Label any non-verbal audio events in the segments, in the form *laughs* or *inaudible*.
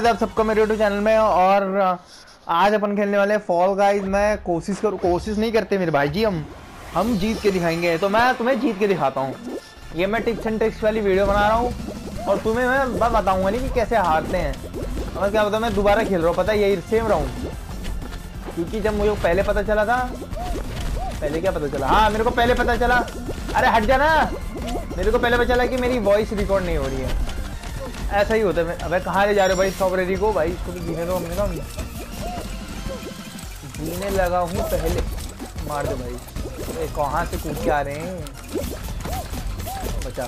स्वागत है आप सबका मेरे यूट्यूब चैनल में और आज अपन खेलने वाले फॉल गाइस मैं कोशिश करूँ, कोशिश नहीं करते मेरे भाई जी, हम हम जीत के दिखाएँगे। तो मैं तुम्हें जीत के दिखाता हूँ। ये मैं टिप्स एंड ट्रिक्स वाली वीडियो बना रहा हूँ और तुम्हें मैं बस बताऊँगा नहीं कि कैसे हारते हैं। और क्या बताऊँ मैं दोबारा खेल रहा हूँ, पता है, यही सेम राउंड क्योंकि जब मुझे पहले पता चला था, पहले क्या पता चला? हाँ मेरे को पहले पता चला। अरे, हट जाना। मेरे को पहले पता चला कि मेरी वॉइस रिकॉर्ड नहीं हो रही है। ऐसा ही होता है। अबे कहाँ ले जा रहे हो भाई स्ट्रॉबेरी को? भाई इसको भी जीने दो हमने कहा जीने लगा हूँ पहले। मार दो भाई। अरे कहाँ से कूद के आ रहे हैं? बचा।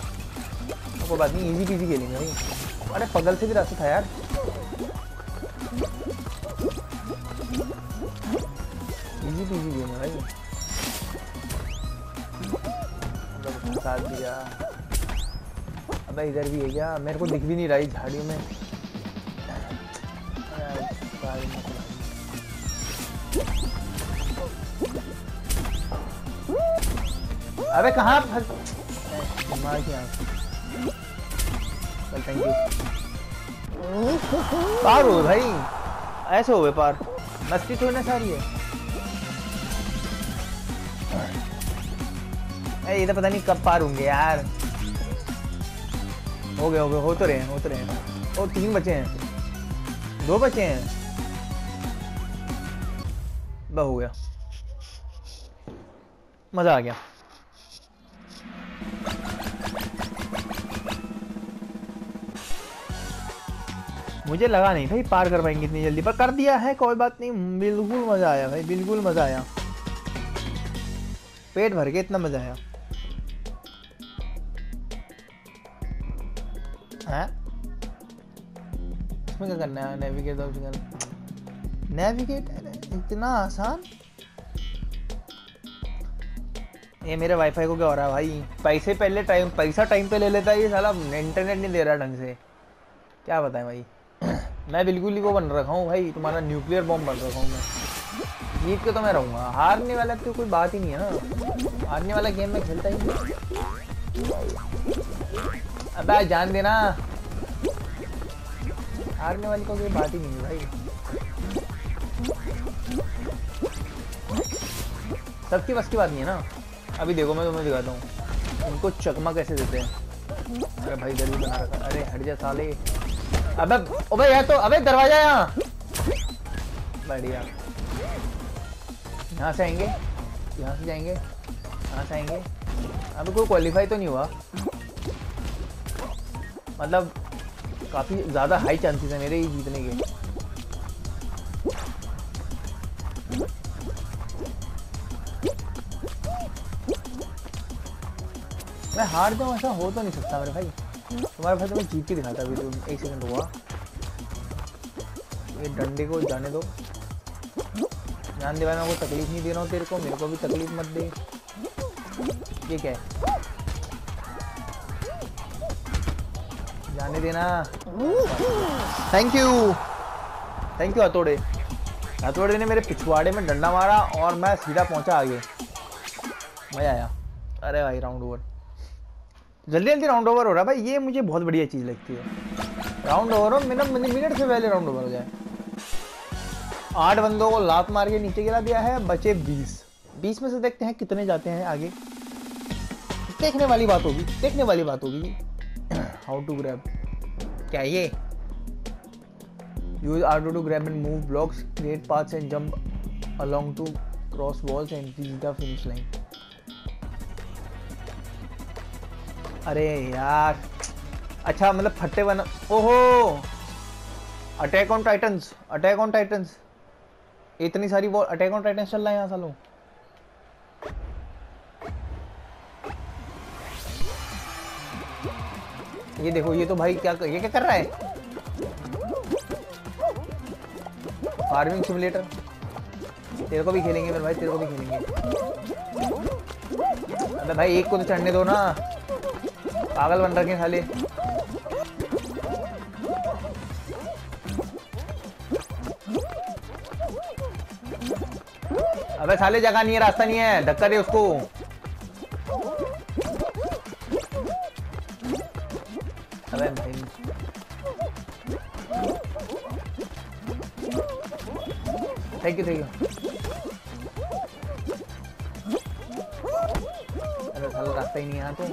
कोई बात नहीं इजी पीजी खेलेंगे भाई। अरे पगल से भी रास्ता था यार। इजी पीजी गेम है भाई। साथ दिया। अबे इधर भी है क्या? मेरे को दिख भी नहीं रही झाड़ियों में। अबे कहाँ फंस दिमाग की आँख चल थैंक यू पार हो भाई। ऐसे हो गए पार। मस्ती थोड़ी ना सारी है। ये तो पता नहीं कब पार होंगे यार। हो गए हो गए हो तो रहे हैं हो तो रहे। हैं और तीन बचे हैं। दो बचे हैं। बस हो गया। मज़ा आ गया। मुझे लगा नहीं भाई पार कर पाएँगे इतनी जल्दी, पर कर दिया है, कोई बात नहीं। बिल्कुल मज़ा आया भाई, बिल्कुल मज़ा आया। पेट भर के इतना मज़ा आया। इसमें क्या करना है? नेविगेट ऑप्शन नेविगेट इतना आसान? ये मेरे वाईफाई को क्या हो रहा है भाई? पैसे पहले टाइम पैसा टाइम पे ले लेता है ये साला। इंटरनेट नहीं दे रहा ढंग से। क्या बताएँ भाई? *clears throat* मैं बिल्कुल ही वो बन रखा हूँ भाई। तुम्हारा न्यूक्लियर बॉम्ब बन रखा हूँ मैं। जीत के तो मैं रहूँगा। हारने वाला तो कोई बात ही नहीं है ना। हारने वाला गेम में खेलता ही नहीं। अबे जान देना। हारने वाली को कोई बात ही नहीं है भाई। सबकी बस की बात नहीं है ना? अभी देखो मैं तुम्हें दिखाता हूँ। उनको चकमा कैसे देते हैं? अरे भाई भी बना रखा। अरे, हट जा साले। अबे अबे यार तो अबे, दरवाज़ा यहाँ। बढ़िया। यहाँ से आएँगे? यहाँ से जाएँगे? यहाँ से आएँगे? अभी कोई क्वालिफाई तो नहीं हुआ। मतलब काफ़ी ज़्यादा हाई चांसेस है मेरे ही जीतने के। मैं हार जाऊँ ऐसा हो तो नहीं सकता मेरे भाई। तुम्हारे भाई तो मैं जीत के दिखाता अभी तुम एक सेकंड हुआ। ये डंडे को जाने दो। ध्यान दे भाई मैं को तकलीफ़ नहीं दे रहा हूँ तेरे को, मेरे को भी तकलीफ़ मत दे। ये क्या है? जाने देना। थैंक यू थैंक यू हथौड़े। हथौड़े ने मेरे पिछवाड़े में डंडा मारा और मैं सीधा पहुँचा आगे। मज़ा आया। अरे भाई राउंड ओवर जल्दी जल्दी राउंड ओवर हो रहा है भाई। ये मुझे बहुत बढ़िया चीज़ लगती है। राउंड ओवर हो, मिनट मिनट से पहले राउंड ओवर हो जाए। आठ बंदों को लात मार के नीचे गिरा दिया है, बचे बीस। बीस में से देखते हैं कितने जाते हैं आगे। देखने वाली बात होगी, देखने वाली बात होगी। हाउ टू ग्रैब क्या ये? Use R to grab and move blocks create paths and jump along to cross walls and reach the finish line अरे यार। अच्छा मतलब फट्टे बना ओहो! Attack on titans attack on titans इतनी सारी वो अटैक ऑन टाइटन्स चल रहा है यहाँ सालों। ये देखो, ये तो भाई क्या ये क्या कर रहा है? फ़ार्मिंग सिमुलेटर तेरे को भी खेलेंगे, मेरे भाई, तेरे को भी खेलेंगे। अबे भाई, एक को तो चढ़ने दो ना। पागल बन रखे खाली अबे साले, जगह नहीं है, रास्ता नहीं है। धक्का दे उसको। रास्ता ही नहीं यहाँ तो।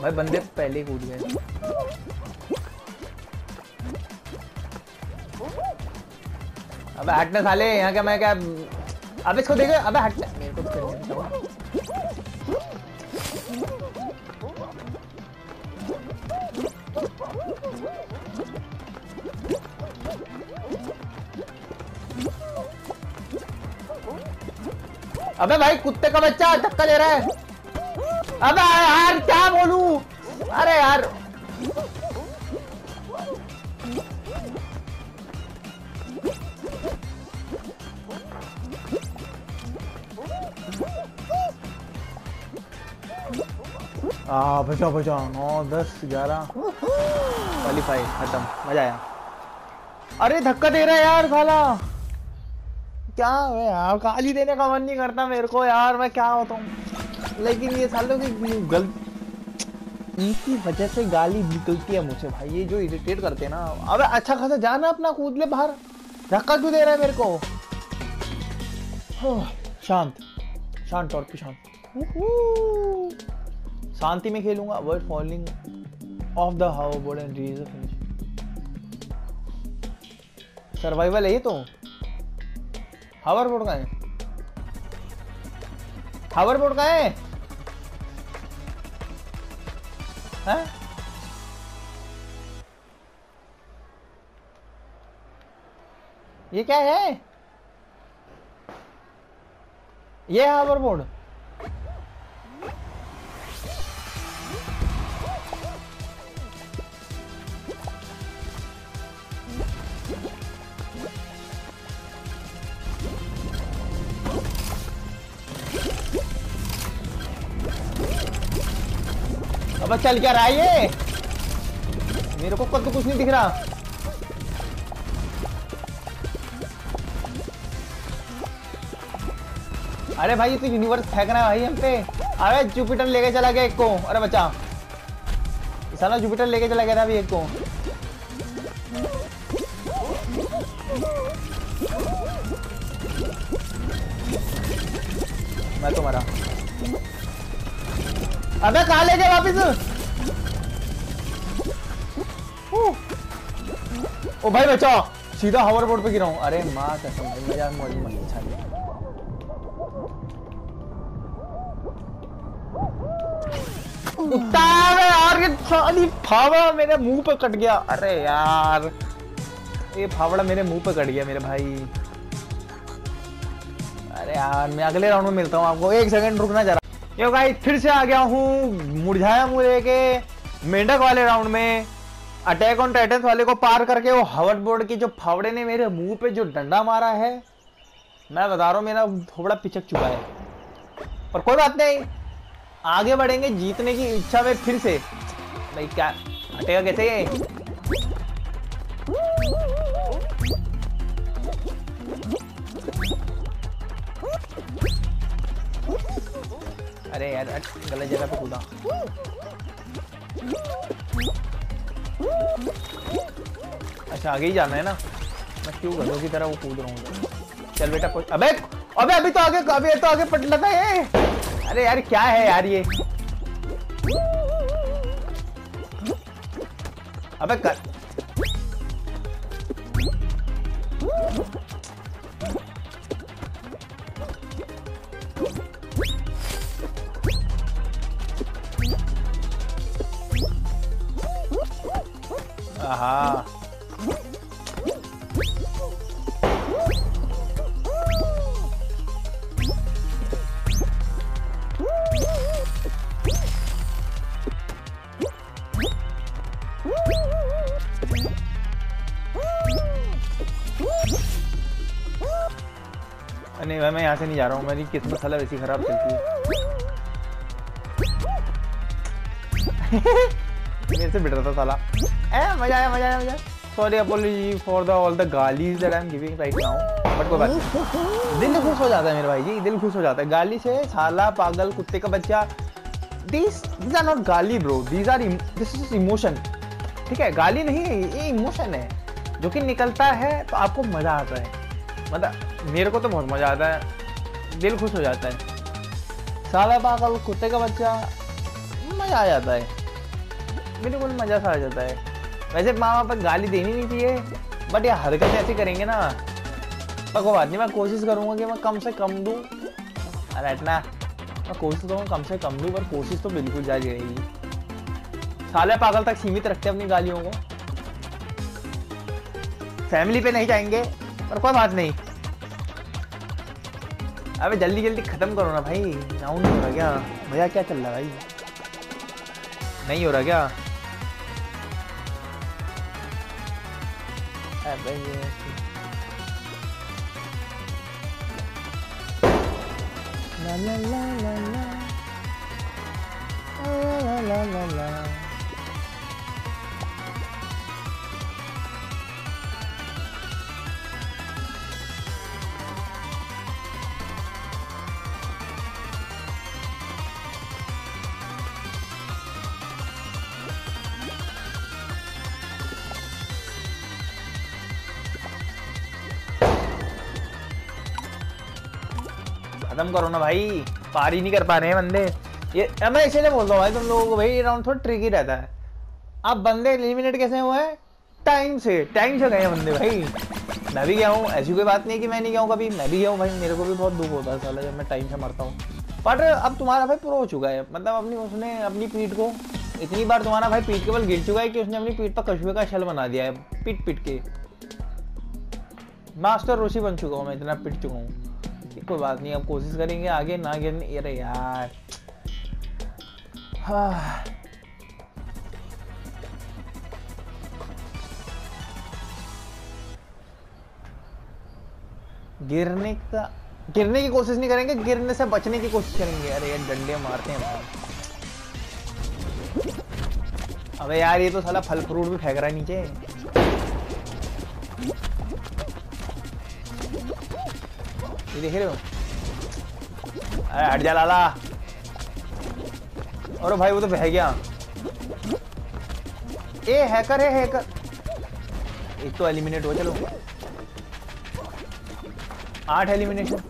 भाई, बंदे पहले कूद गए। अबे हटने साले यहाँ क्या, मैं क्या, अब इसको देखो, अबे हटने अबे भाई कुत्ते का बच्चा धक्का दे रहा है। अबे यार क्या बोलू? अरे यार। आ बचाओ बचाओ नौ दस ग्यारह। क्वालिफाई खत्म। मज़ा आया। अरे धक्का दे रहा है यार साला। क्या है यार? गाली देने का मन नहीं करता मेरे को यार, मैं क्या होता हूँ लेकिन ये सालों की गल इनकी वजह से गाली निकलती है मुझे भाई, ये जो इरिटेट करते हैं ना। अबे अच्छा खासा जाना अपना कूद ले बाहर। धक्का क्यों दे रहा है मेरे को? शांत शांत और की शांत। शांति में खेलूँगा word falling off the how board and ridge survival है ये तो। हावर बोर्ड का है। हावर बोर्ड का है? हैं? ये क्या है? ये हावर बोर्ड अब चल क्या रहा है ये? मेरे को कद कुछ नहीं दिख रहा। अरे भाई तो यूनिवर्स फेंक रहा है भाई हम पे। अरे जुपिटर लेके चला गया एक को। अरे बच्चा ये साला जुपिटर लेके चला गया था अभी एक को। मैं तो मरा। अबे कहाँ ले गए वापिस? ओ भाई बचाओ। सीधा हॉवर बोर्ड पे गिरा हूँ अरे माँ, कसम भाई मज़ा मौज मत छा कुत्ता यार, ये साली फावड़ा मेरे मुँह पे कट गया। अरे यार, ये फावड़ा मेरे मुँह पे कट गया मेरे भाई। अरे यार, मैं अगले राउंड में मिलता हूँ आपको। एक सेकंड रुकना जरा। यो भाई फिर से आ गया हूँ मुरझाया मुँह लेके मेंढक वाले राउंड में। अटैक ऑन टाइटन्स वाले को पार करके वो हवर्ड बोर्ड की जो फावड़े ने मेरे मुँह पे जो डंडा मारा है, मैं बता रहा हूँ, मेरा थोड़ा पिचक चुका है। पर कोई बात नहीं, आगे बढ़ेंगे, जीतने की इच्छा में फिर से। भाई क्या, हटेगा कैसे अरे यार गलत जगह पे कूदा। अच्छा आगे ही जाना है ना? मैं क्यों गधों की तरह वो कूद रहा हूँ? चल बेटा अबे अबे, अभी तो आगे अभी तो आगे पटला था ये अरे यार, क्या है यार ये? अबे, कर आहा नहीं मैं यहाँ से नहीं जा रहा हूँ, मेरी किस्मत साला वैसी खराब चलती है। *laughs* मेरे से बिट रहा था साला। ए, मज़ा आया मज़ा आया, मज़ा sorry apology for the all the गालीज that I am giving right now but कोई बात। दिल खुश हो जाता है मेरे भाई जी, दिल खुश हो जाता है। गाली से साला पागल, कुत्ते का बच्चा। दिस दिस आर नॉट गाली bro these are this is emotion ठीक है, गाली नहीं है, ये इमोशन है। जो कि निकलता है तो आपको मज़ा आता है। मतलब मेरे को तो बहुत मज़ा आता है। दिल खुश हो जाता है। साला पागल, कुत्ते का बच्चा, मज़ा आ जाता है। बिल्कुल मज़ा सा आ जाता है। वैसे माँ बाप गाली देनी नहीं चाहिए बट ये हरकत ऐसी करेंगे ना पर कोई बात नहीं मैं कोशिश करूँगा कि मैं कम से कम दूँ। अरे इतना मैं कोशिश करूँगा कम से कम दूँ, पर कोशिश तो बिल्कुल जारी रहेगी। साले पागल तक सीमित रखते अपनी गालियों को। फैमिली पे नहीं जाएँगे, पर कोई बात नहीं। अबे जल्दी जल्दी खत्म करो ना भाई राउंड हो रहा क्या? मज़ा क्या चल रहा भाई? नहीं हो रहा क्या? at Radioactive. La la la la la. La la la la la. खत्म करो ना भाई। पार नहीं कर पा रहे हैं बंदे। ये मैं इसीलिए बोलता हूँ भाई, तुम लोगों को भाई, ये राउंड थोड़ा ट्रिकी रहता है। अब बंदे एलिमिनेट कैसे हुए हैं? टाइम से टाइम से गए बंदे भाई। मैं भी गया हूँ, ऐसी कोई बात नहीं कि मैं नहीं गया हूँ कभी। मैं भी गया हूँ भाई, मेरे को भी बहुत दुख होता है साला जब मैं टाइम से मरता हूँ। बट अब तुम्हारा भाई प्रो हो चुका है। मतलब अपनी, उसने अपनी पीठ को इतनी बार तुम्हारा भाई पीठ के बल गिर चुका है कि उसने अपनी पीठ पर कछुए का शल बना दिया है पीट पीट के। मास्टर रोशी बन चुका हूँ मैं, इतना पिट चुका हूँ। कोई बात नहीं, अब कोशिश करेंगे आगे ना गिरने। अरे यार। हाँ। गिरने का, गिरने की कोशिश नहीं करेंगे, गिरने से बचने की कोशिश करेंगे। अरे यार डंडे मारते हैं अबे यार, ये तो साला फल फ्रूट भी फेंक रहा है नीचे। ये देख रहे हो? अरे हट जा लाला। और भाई वो तो बह गया। ए हैकर है हैकर। एक तो एलिमिनेट हो चलो। आठ एलिमिनेशन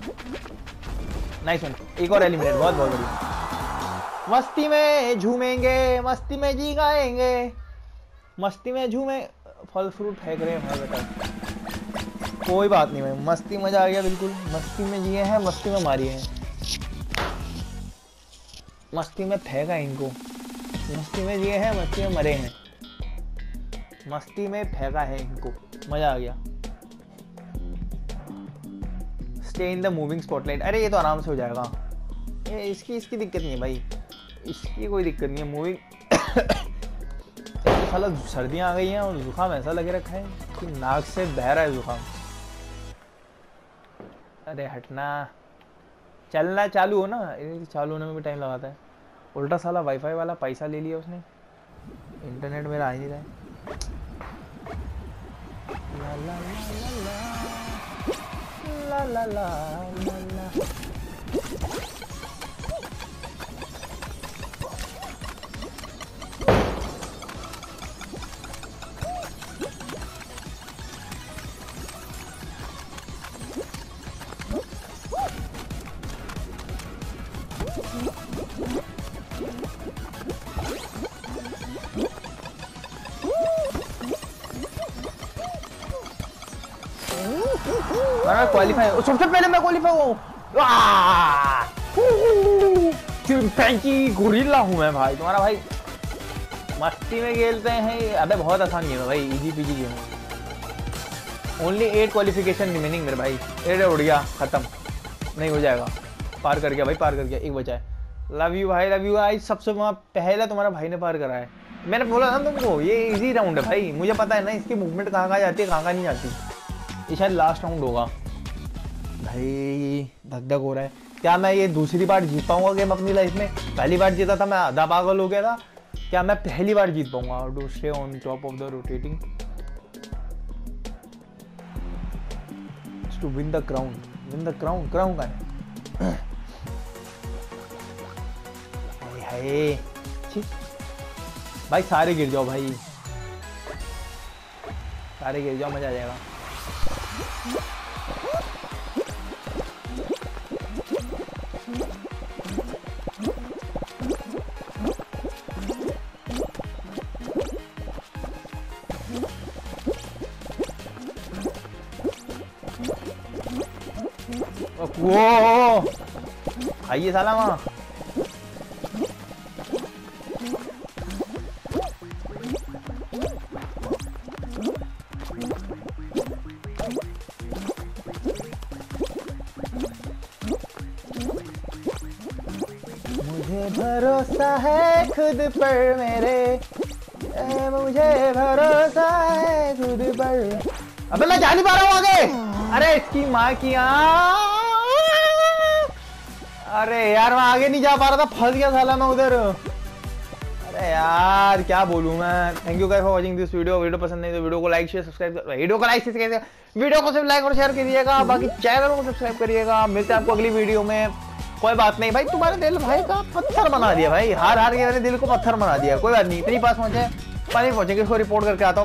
नाइस वन एक और एलिमिनेट बहुत बहुत बढ़िया। मस्ती में झूमेंगे मस्ती में जी गाएँगे। मस्ती में झूमे फल फ्रूट फेंक रहे हैं भाई बेटा कोई बात नहीं भाई, मस्ती मज़ा आ गया बिल्कुल। मस्ती में जिए हैं, मस्ती में मारी है। मस्ती में फेंका इनको। मस्ती में जिए हैं, मस्ती में मरे हैं। मस्ती में फेंका है इनको। मज़ा आ गया। Stay in the moving spotlight अरे, ये तो आराम से हो जाएगा। ये इसकी इसकी दिक्कत नहीं है भाई। इसकी कोई दिक्कत नहीं है। मूविंग *coughs* साला सर्दियाँ आ गई हैं और जुकाम ऐसा लगे रखा है कि नाक से बह रहा है जुकाम। अरे हटना। चलना चालू हो ना चालू होने में भी टाइम लगाता है। उल्टा साला वाईफाई वाला पैसा ले लिया उसने। इंटरनेट मेरा आ ही नहीं रहा है। क्वालिफाई सबसे पहले मैं क्वालिफाई हूँ। चिंपैंकी गुरिल्ला हूँ मैं भाई। तुम्हारा भाई मस्ती में खेलते हैं। अबे, बहुत आसान गेम है भाई। Easy peasy game only eight qualification remaining मेरे भाई। एट उड़ गया। खत्म। नहीं हो जाएगा। पार कर गया भाई, पार कर गया। एक बचा है। लव यू भाई लव यू भाई सबसे वहाँ पहला तुम्हारा भाई ने पार करा है। मैंने बोला ना तुमको, ये इजी राउंड है भाई। मुझे पता है ना, इसकी मूवमेंट कहाँ कहाँ जाती है कहाँ कहाँ नहीं जाती। ये शायद लास्ट राउंड होगा। भाई धक धक हो रहा है। क्या मैं ये दूसरी बार जीत पाऊँगा गेम अपनी लाइफ में? पहली बार जीता था, मैं आधा पागल हो गया था। क्या मैं पहली बार जीत पाऊँगा? To stay on top of the rotating to win the crown win the crown crown का भाई, सारे गिर जाओ भाई। सारे गिर जाओ, मज़ा आ जाएगा। वो आइए साला वहाँ मुझे भरोसा है खुद पर मेरे मुझे भरोसा है खुद पर अबे मैं जा नहीं पा रहा हूँ आगे अरे इसकी माँ की आ अरे यार, मैं आगे नहीं जा पा रहा था, फंस गया साला मैं उधर। अरे यार, क्या बोलूँ मैं? Thank you guys for watching this video video पसंद नहीं तो वीडियो को लाइक शेयर सब्सक्राइब वीडियो को लाइक शेयर वीडियो को सिर्फ़ लाइक और शेयर कीजिएगा, बाकी चैनल को सब्सक्राइब करिएगा। मिलते हैं आपको अगली वीडियो में। कोई बात नहीं भाई, तुम्हारे दिल भाई का पत्थर बना दिया भाई। हार हार के मेरे दिल को पत्थर बना दिया। कोई बात नहीं, इतनी पास पहुँचे पानी पहुँचेंगे, इसको रिपोर्ट करके आता हूँ।